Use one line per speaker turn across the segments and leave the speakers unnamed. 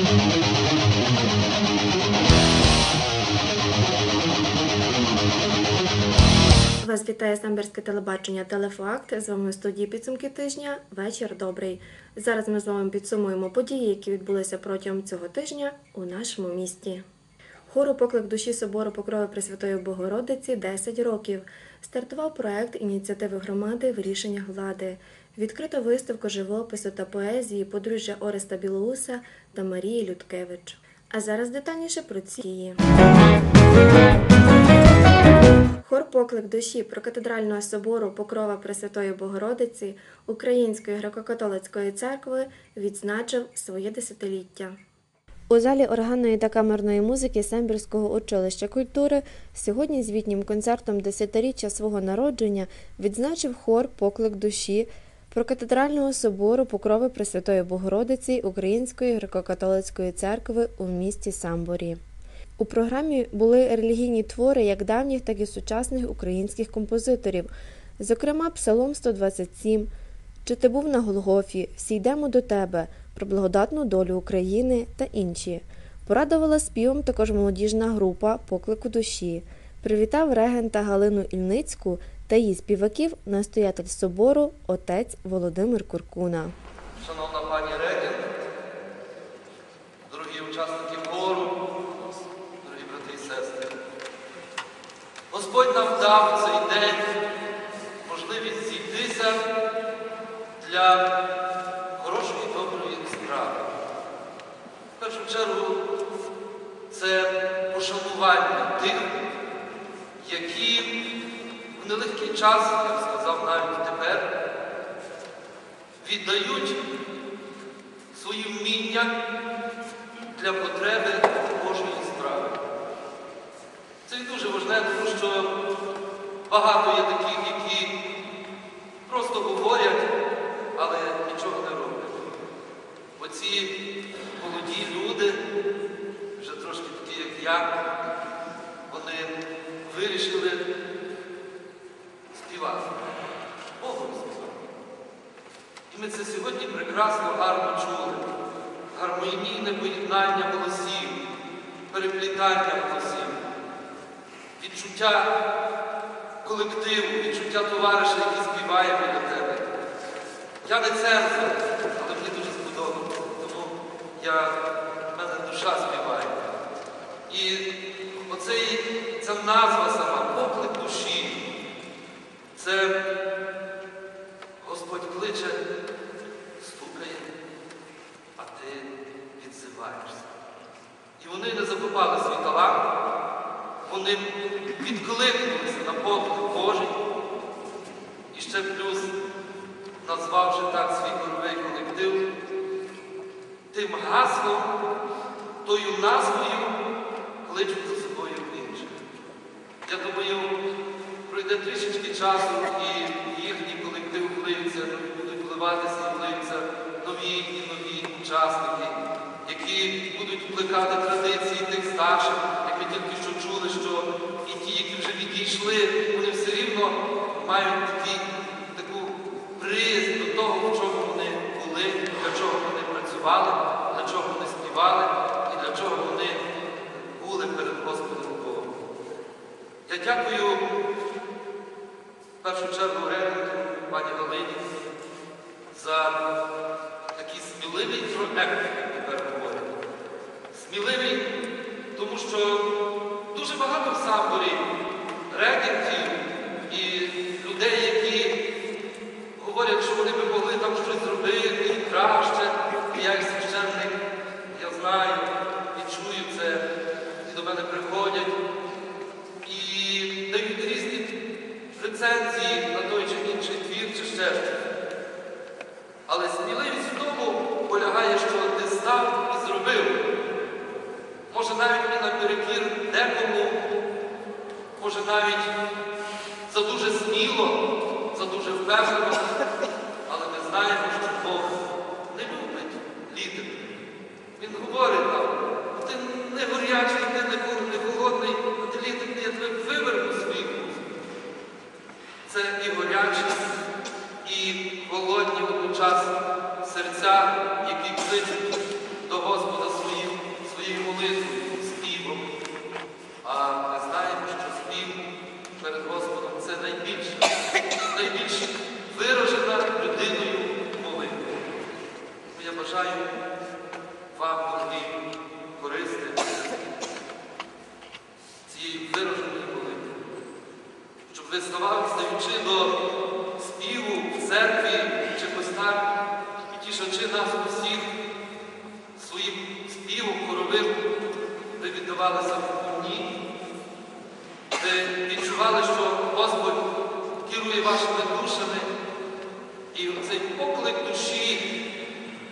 Вас вітає Самбірське телебачення Телефакт. З вами у студії підсумки тижня. Вечір добрий. Зараз ми з вами підсумуємо події, які відбулися протягом цього тижня у нашому місті. Хору поклик душі собору Покрови Пресвятої Богородиці 10 років. Стартував проект ініціативи громади Вирішення влади. Відкрито виставку живопису та поезії подружжя Ореста Білоуса та Марії Людкевич. А зараз детальніше про ці дії. Хор поклик душі прокатедрального собору Покрова Пресвятої Богородиці Української греко-католицької церкви відзначив своє десятиліття. У залі органної та камерної музики Сембірського училища культури сьогодні звітнім концертом десятиріччя свого народження відзначив хор Поклик душі прокатедрального собору Покрови Пресвятої Богородиці Української греко-католицької церкви у місті Самборі. У програмі були релігійні твори як давніх, так і сучасних українських композиторів, зокрема Псалом 127, Чи ти був на Голгофі, всі йдемо до тебе, про благодатну долю України та інші. Порадувала співом також молодіжна група Поклику душі. Привітав регента Галину Ільницьку та її співаків настоятель собору отець Володимир Куркуна.
Шановна пані Регент, дорогі учасники хору, дорогі брати і сестри, Господь нам дав цей день можливість зійтися для хорошої доброї справи. В першу чергу це пошанування нелегкий час, я б сказав навіть тепер, віддають свої вміння для потреби Божої справи. Це дуже важливо, тому що багато є таких, які просто говорять, але нічого не роблять. Оці молоді люди, вже трошки такі, як я, вони вирішили співати. Богу співати. І ми це сьогодні прекрасно, гарно чули. Гармонійне поєднання голосів, переплітання голосів, відчуття колективу, відчуття товариша, який співає біля тебе. Я не цензор, але мені дуже сподобалося, тому я, в мене душа співає. І оцей, ця назва це Господь кличе, стукає, а ти відзиваєшся. І вони не закопали свій талант, вони відкликнулися на поклик Божий. І ще плюс, назвавши так свій хоровий колектив, тим гаслом, тою назвою кличуть за собою інших. Я думаю, пройде трішечки часу і їхній колектив влився, будуть вливатися, влився нові і нові учасники, які будуть плекати традиції тих старших, як ми тільки що чули, що і ті, які вже відійшли, вони все рівно мають такі, таку приязнь до того, в чому вони були, для чого вони працювали, для чого вони співали і для чого вони були перед Господом Богом. Я дякую першу чергу регенту пані Галині за такий сміливий проект, як тепер говоримо. Сміливий, тому що дуже багато в самборі регентів і людей, які говорять, що вони би могли там щось зробити і краще. І я як священник, я знаю і чую це, і до мене приходять і дають різні рецензії на той чи інший твір чи ще щось. Але сміливість в тому полягає, що ти став і зробив. Може навіть не наперекір декому, може навіть задуже сміло, задуже впевнено, але ми знаємо, що Бог не любить лідерів. Він говорить нам, ти не горячий, ти не хо- не холодний, ти лідер, я тебе виверну своїх уст. Це і горячі, і холодні водночас серця, які кличуть до Господа свої молитвою, співом. А ми знаємо, що спів перед Господом це найбільше, найбільш виражена людиною молитва. Тому я бажаю вам, дорогі користи, цієї вираженої молитви, щоб ви ставали, стаючи до співу в церкві чи ось так, і тішачи нас усіх своїм співом хоровим, ви віддавалися в ви відчували, що Господь керує вашими душами, і цей поклик душі,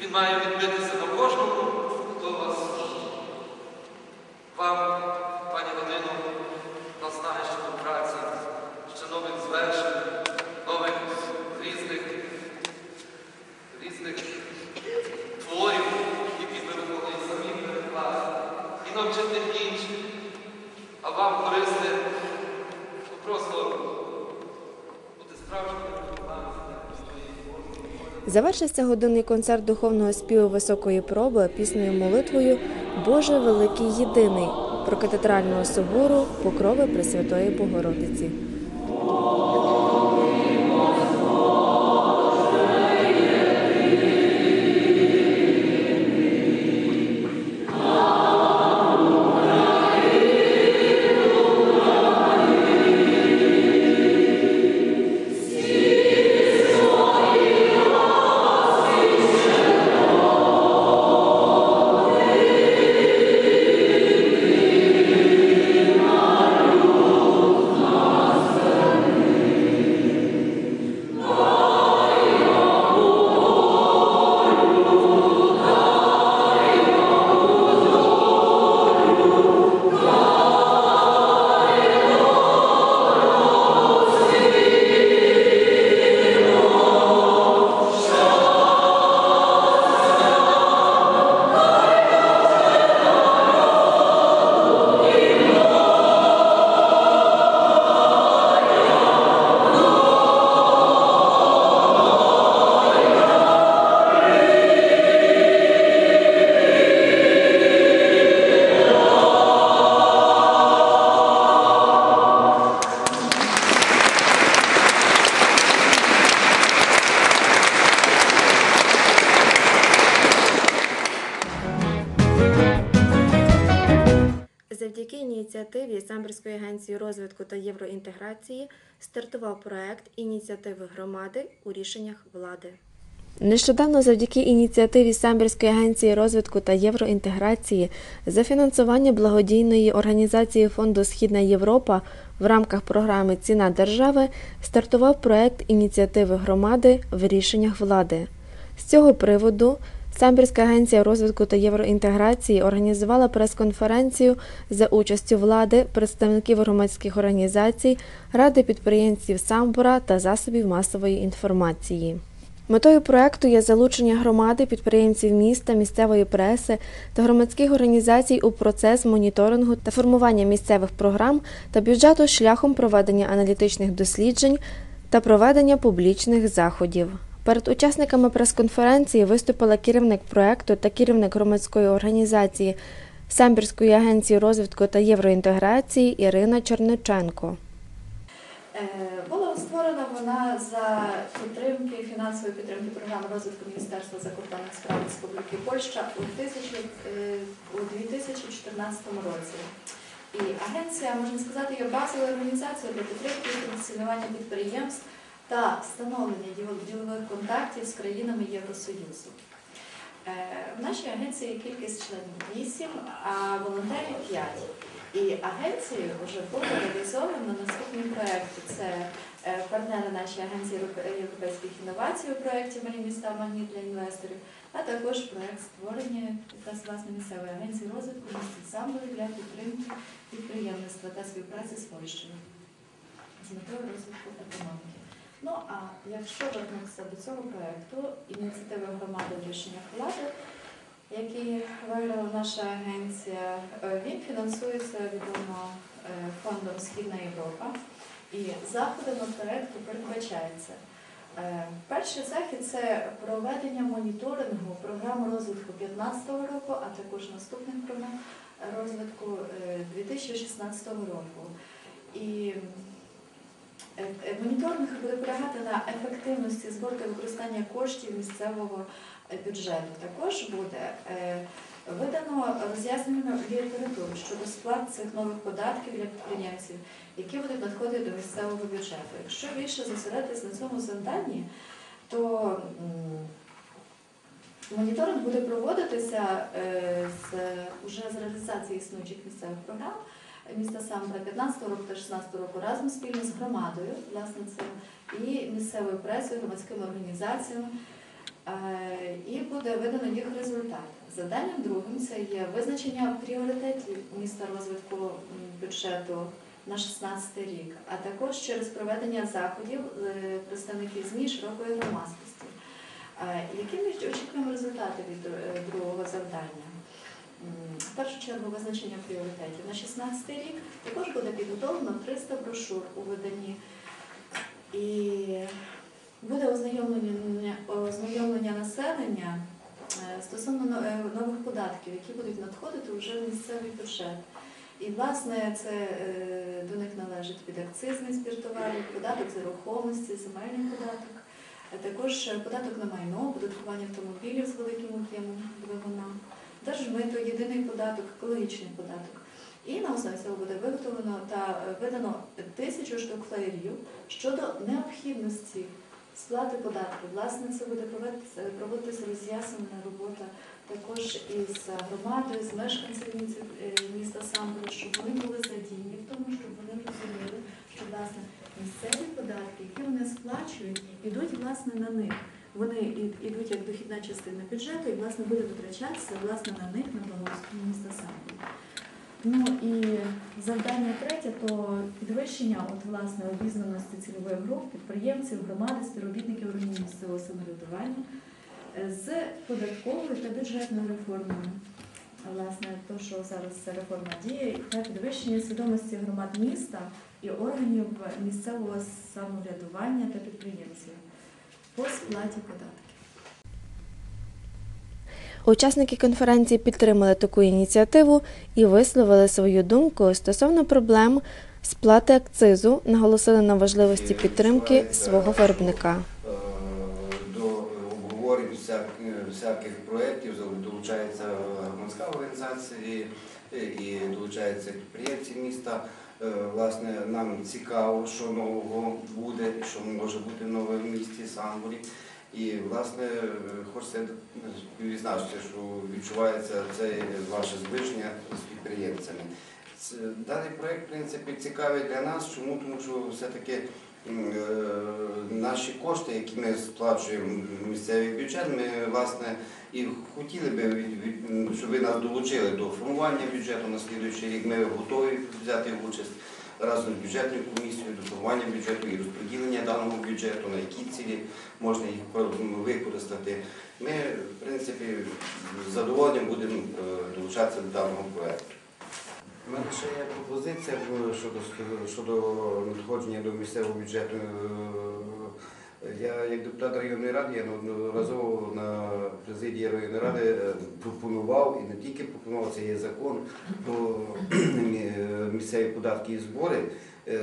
він має відбитися на кожному, хто вас слухає. Вам, пані Галино, наснає ще до праці, ще нових звершень, нових різних, різних творів, які ви могли самі перекласти, і навчити інших. А вам користи, ну просто бути справжніми виконавцями своєї Божої.
Завершився годинний концерт духовного співу високої проби піснею молитвою Боже великий єдиний про катедрального собору Покрови Пресвятої Богородиці. Самбірської агенції розвитку та євроінтеграції стартував проект ініціативи громади у рішеннях влади. Нещодавно завдяки ініціативі Самбірської агенції розвитку та євроінтеграції за фінансування благодійної організації Фонду Східна Європа в рамках програми Ціна держави стартував проект ініціативи громади в рішеннях влади. З цього приводу Самбірська агенція розвитку та євроінтеграції організувала прес-конференцію за участю влади, представників громадських організацій, ради підприємців Самбора та засобів масової інформації. Метою проекту є залучення громади, підприємців міста, місцевої преси та громадських організацій у процес моніторингу та формування місцевих програм та бюджету шляхом проведення аналітичних досліджень та проведення публічних заходів. Перед учасниками прес-конференції виступила керівник проекту та керівник громадської організації Самбірської агенції розвитку та євроінтеграції Ірина Черниченко.
Е, Була створена вона за підтримки фінансової підтримки програми розвитку Міністерства закордонних справ Республіки Польща у, 1000, е, 2014 році. І агенція, можна сказати, є базовою організацією для підтримки функціонування підприємств та встановлення діл- ділових контактів з країнами Євросоюзу. Е, В нашій агенції кількість членів 8, а волонтерів 5. І агенцією вже було реалізовано наступні проекти. Це е, партнери нашої агенції європейських інновацій у проєкті Малі міста магніт для інвесторів, а також проект створення якраз власне місцевої агенції розвитку Самбори для підтримки підприємництва та співпраці з Польщею з метою розвитку економіки. Ну а якщо вернутися до цього проекту, ініціативи громади в рішеннях влади, який виграла наша агенція, е, він фінансується відомо е, фондом Східна Європа. І заходами проекту передбачається. е, Перший захід це проведення моніторингу програми розвитку 2015 року, а також наступних програм розвитку е, 2016 року. І моніторинг буде полягати на ефективності збору та використання коштів місцевого е, бюджету. Також буде е, видано роз'яснювальну літературу щодо сплат цих нових податків для підприємців, які будуть надходити до місцевого бюджету. Якщо більше зосередитись на цьому завданні, то моніторинг буде проводитися е, з уже з реалізації існуючих місцевих програм міста Самбра 15 року та 16 року разом спільно з громадою, власне, це і місцевою пресою, громадськими організаціями. Е, І буде видано їх результат. Завданням другим це є визначення пріоритетів міста розвитку бюджету на 16 рік, а також через проведення заходів е, представників ЗМІ широкої громадськості. Е, Які ми очікуємо результати від другого завдання? Першу чергу визначення пріоритетів. На 16 рік також буде підготовлено 300 брошур у виданні. І буде ознайомлення, ознайомлення населення е, стосовно е, нових податків, які будуть надходити вже в місцевий бюджет. І, власне, це е, до них належить підакцизний збір товарів, податок з нерухомості, земельний податок, також податок на майно, податкування автомобілів з великим об'ємом двигуна, держмито, єдиний податок, екологічний податок. І на основі цього буде виготовлено та видано тисячу штук флеєрів щодо необхідності сплати податків. Власне, це буде проводитися, роз'яснена робота також із громадою, з мешканцями е, міста Самбора, щоб вони були задіяні в тому, щоб вони розуміли, що власне місцеві податки, які вони сплачують, ідуть власне на них. Вони ідуть як дохідна частина бюджету і власне буде витрачатися власне на них на благоустрій міста Самбора. Ну і завдання третє то підвищення от, власне, обізнаності цільової групи, підприємців, громади, співробітників органів місцевого самоврядування е, з податковою та бюджетною реформою. Власне, то, що зараз ця реформа діє, та підвищення свідомості громад міста і органів місцевого самоврядування та підприємців по сплаті податків.
Учасники конференції підтримали таку ініціативу і висловили свою думку стосовно проблем сплати акцизу, наголосили на важливості підтримки свого виробника.
Е, До обговорень всяк- всяких проєктів долучається громадська організація і- і долучаються підприємці міста. Е, Власне, нам цікаво, що нового буде, що може бути нове в місті Самбурі. І, власне, хочеться відзначити, що відчувається це ваше зближення з підприємцями. Даний проєкт, в принципі, цікавий для нас. Чому? Тому що все-таки наші кошти, які ми сплачуємо місцевий бюджет, ми власне і хотіли би, щоб ви нас долучили до формування бюджету на слідуючий рік. Ми готові взяти участь разом з бюджетною комісією до формування бюджету і розподілення даного бюджету, на які цілі можна їх використати. Ми, в принципі, з задоволенням будемо е, долучатися до даного проекту. У мене ще є пропозиція е, щодо, щодо надходження до місцевого бюджету. Е, Я як депутат районної ради, я неодноразово на президії районної ради е, пропонував і не тільки пропонував, це є закон про місцеві податки і збори.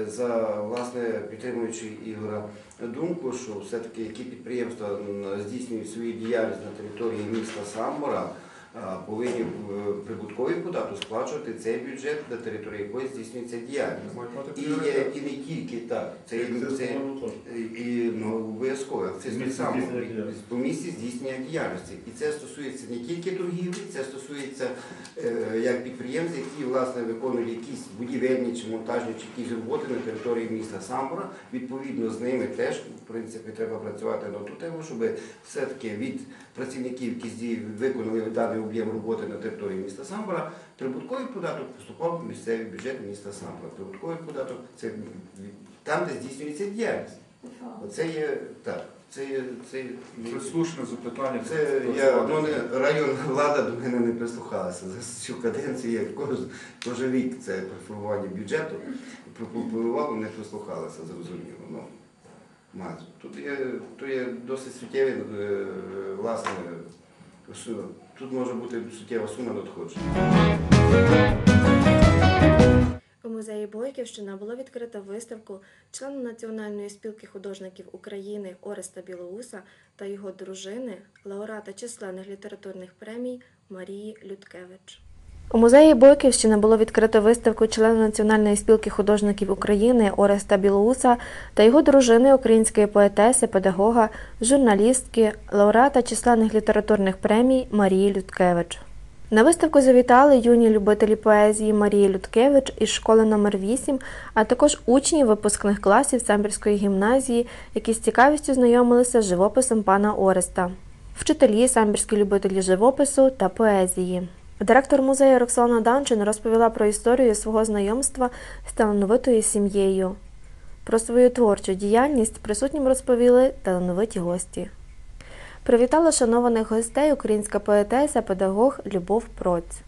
За власне підтримуючи Ігора думку, що все-таки які підприємства здійснюють свою діяльність на території міста Самбора, повинні е, прибутковий податок сплачувати цей бюджет, на території якої здійснюється діяльність. І, є- і не тільки так, це, і ну, обов'язково. Так само по місці здійснення діяльності. І це стосується не тільки торгівлі, це стосується е, як підприємців, які власне виконують якісь будівельні чи монтажні чи якісь роботи на території міста Самбора. Відповідно з ними теж в принципі треба працювати на ту тему, щоб все-таки від працівників, які виконали даний об'єм роботи на території міста Самбора, прибутковий податок поступав в місцевий бюджет міста Самбора. Прибутковий податок це там, де здійснюється діяльність. Оце є так. Це це,
Це слушне запитання.
це я ну не районна влада до мене не прислухалася за цю каденцію. Я кожен, рік це при формуванні бюджету пропонував, не прислухалася, зрозуміло. Ну, мазу. Тут є, тут є досить суттєві е, власне тут може бути суттєва сума надходжень.
У музеї Бойківщина було відкрито виставку члена Національної спілки художників України Ореста Білоуса та його дружини, лауреата численних літературних премій Марії Людкевич. У музеї Бойківщини було відкрито виставку члена Національної спілки художників України Ореста Білоуса та його дружини, української поетеси, педагога, журналістки, лауреата численних літературних премій Марії Людкевич. На виставку завітали юні любителі поезії Марії Людкевич із школи номер 8 а також учні випускних класів Самбірської гімназії, які з цікавістю знайомилися з живописом пана Ореста, вчителі, самбірські любителі живопису та поезії. Директор музею Роксолана Данчин розповіла про історію свого знайомства з талановитою сім'єю. Про свою творчу діяльність присутнім розповіли талановиті гості. Привітала шанованих гостей українська поетеса, педагог Любов Проць.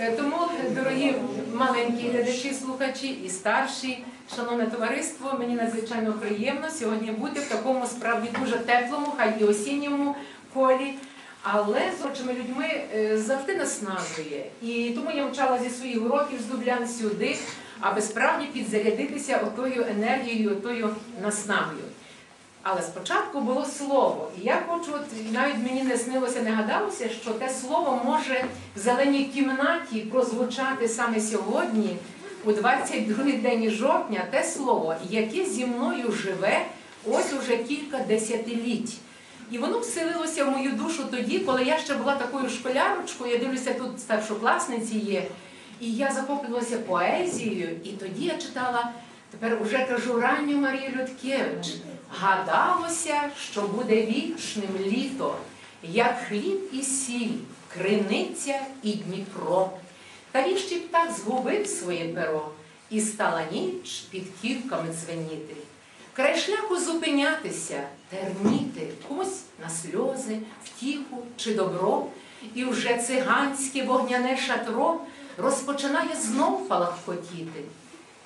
Е, Тому, дорогі маленькі глядачі, слухачі і старші, шановне товариство, мені надзвичайно приємно сьогодні бути в такому справді дуже теплому, хай і осінньому колі. Але з творчими людьми е, завжди наснажує. І тому я мчала зі своїх уроків з Дублян сюди, аби справді підзарядитися отою енергією, отою наснагою. Але спочатку було слово. І я хочу, от навіть мені не снилося, не гадалося, що те слово може в зеленій кімнаті прозвучати саме сьогодні, у 22-й день жовтня, те слово, яке зі мною живе ось уже кілька десятиліть. І воно вселилося в мою душу тоді, коли я ще була такою школярочкою, я дивлюся, тут старшокласниці є. І я захоплювалася поезією, і тоді я читала, тепер уже кажу ранню Марію Людкевич. Гадалося, що буде вічним літо, як хліб і сіль, криниця і Дніпро. Та віщий птах згубив своє перо, і стала ніч під ківками дзвеніти. Край шляху зупинятися, терніти, комусь на сльози, втіху чи добро, і вже циганське вогняне шатро розпочинає знов палахкотіти.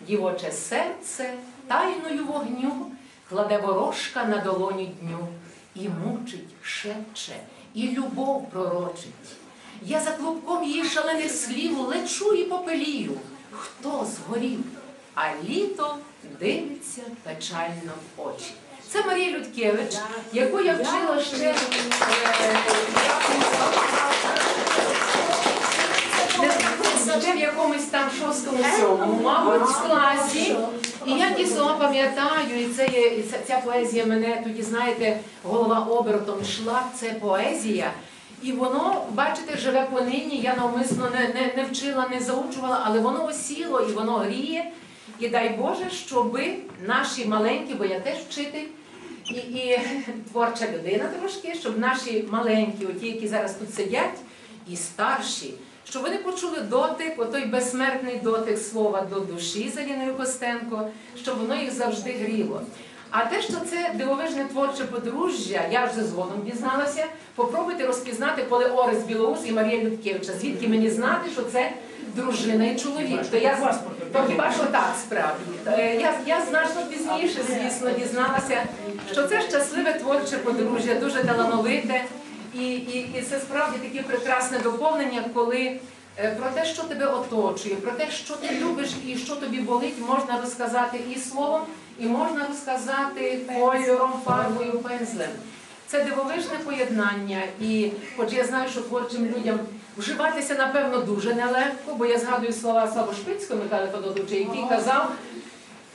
Дівоче серце тайною вогню кладе ворожка на долоні дню і мучить, шепче, і любов пророчить. Я за клубком її шалених слів лечу і попелію. Хто згорів? А літо дивиться печально в очі. Це Марія Людкевич, яку я вчила ще е, в якомусь там шостому сьомому, мабуть, в класі. І я ті слова пам'ятаю, і це є і ця, ця поезія мене тоді, знаєте, голова обертом йшла. Це поезія. І воно, бачите, живе понині. Я навмисно не, не, не вчила, не заучувала, але воно осіло і воно гріє. І дай Боже, щоби наші маленькі, бо я теж вчитель, і, і творча людина трошки, щоб наші маленькі, оті, які зараз тут сидять, і старші, щоб вони почули дотик, отой безсмертний дотик слова до душі за Ліною Костенко, щоб воно їх завжди гріло. А те, що це дивовижне творче подружжя, я вже згодом дізналася. Попробуйте розпізнати, коли Орес Білоус і Марія Людкевича. Звідки мені знати, що це дружина і чоловік? То я то хіба що так справді? Е, Я, я значно пізніше, звісно, дізналася, що це щасливе творче подружжя, дуже талановите. І, і, і це справді таке прекрасне доповнення, коли е, про те, що тебе оточує, про те, що ти любиш і що тобі болить, можна розказати і словом, і можна розказати кольором, фарбою, пензлем. Це дивовижне поєднання, і хоч я знаю, що творчим людям вживатися, напевно, дуже нелегко, бо я згадую слова Слава Шпицького Михайла Федотовича, який казав,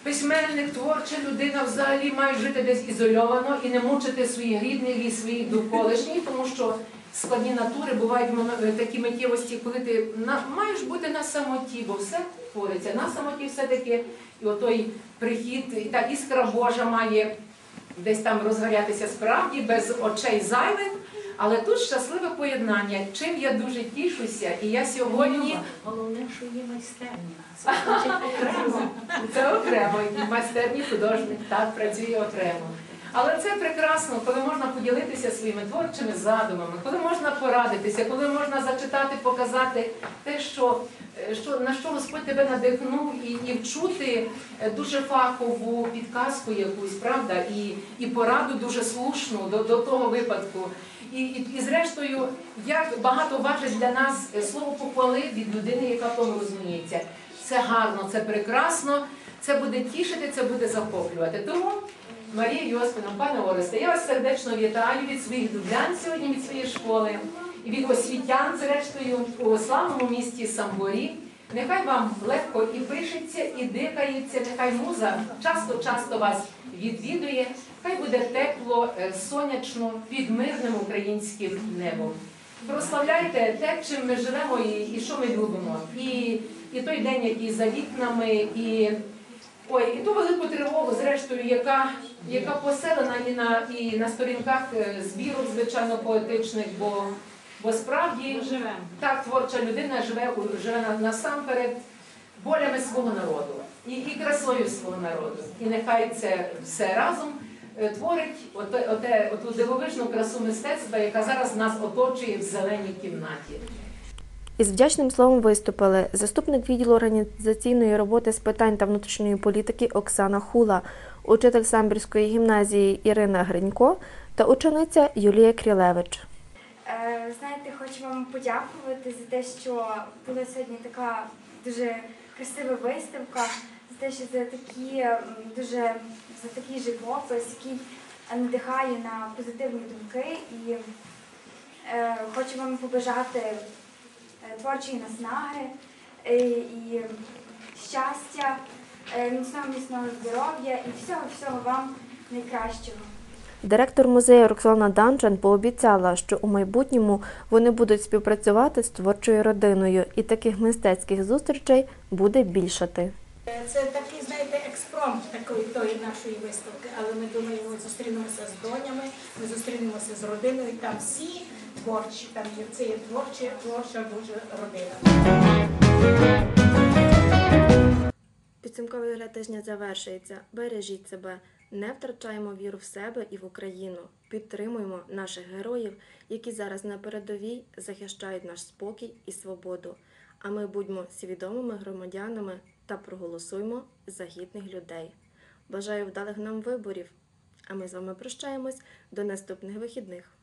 письменник, творча людина взагалі мають жити десь ізольовано і не мучити своїх рідних і своїх довколишніх, тому що складні натури бувають такі миттєвості, коли ти маєш бути на самоті, бо все твориться на самоті все-таки, і отой прихід, і та іскра Божа має десь там розгорятися справді без очей зайвих. Але тут щасливе поєднання, чим я дуже тішуся, і я сьогодні
Головне, що є майстерня. Це окремо.
це окремо, і майстерній художник так працює окремо. Але це прекрасно, коли можна поділитися своїми творчими задумами, коли можна порадитися, коли можна зачитати, показати те, що, е, що на що Господь тебе надихнув, і, і вчути е, дуже фахову підказку якусь, правда, і, і пораду дуже слушну до, до того випадку. І, і, і зрештою, як багато важить для нас е, слово похвали від людини, яка в тому розуміється. Це гарно, це прекрасно, це буде тішити, це буде захоплювати. Тому, Марія Йоспіна, пане Оресте, я вас сердечно вітаю від своїх дублян сьогодні, від своєї школи і від освітян, зрештою, у славному місті Самборі. Нехай вам легко і пишеться, і дихається, нехай муза часто-часто вас відвідує, хай буде тепло, е, сонячно, під мирним українським небом. Прославляйте те, чим ми живемо і, і що ми любимо. І, і той день, який за вікнами, і, ой, і ту велику тривогу, зрештою, яка, яка поселена і на, і на сторінках е, збірок, звичайно, поетичних, бо, бо справді
Живемо.
так творча людина живе, живе насамперед болями свого народу і, і красою свого народу. І нехай це все разом творить оте, оте, оту дивовижну красу мистецтва, яка зараз нас оточує в зеленій кімнаті.
Із вдячним словом виступили заступник відділу організаційної роботи з питань та внутрішньої політики Оксана Хула, учитель Самбірської гімназії Ірина Гринько та учениця Юлія Крілевич.
Е, Знаєте, хочу вам подякувати за те, що була сьогодні така дуже красива виставка, те, що за такі дуже за такий живопис, який надихає на позитивні думки. І е, хочу вам побажати е, творчої наснаги е, і щастя, е, міцного міцного здоров'я і всього всього вам найкращого.
Директор музею Роксолана Данчан пообіцяла, що у майбутньому вони будуть співпрацювати з творчою родиною, і таких мистецьких зустрічей буде більшати.
Це такий, знаєте, експромт такої тої нашої виставки, але ми думаємо, ми зустрінемося з донями, ми зустрінемося з родиною, там всі творчі, там є це є творча, творча дуже родина.
Підсумковий огляд тижня завершується. Бережіть себе, не втрачаємо віру в себе і в Україну. Підтримуємо наших героїв, які зараз на передовій захищають наш спокій і свободу. А ми будьмо свідомими громадянами та проголосуймо за гідних людей. Бажаю вдалих нам виборів. А ми з вами прощаємось до наступних вихідних.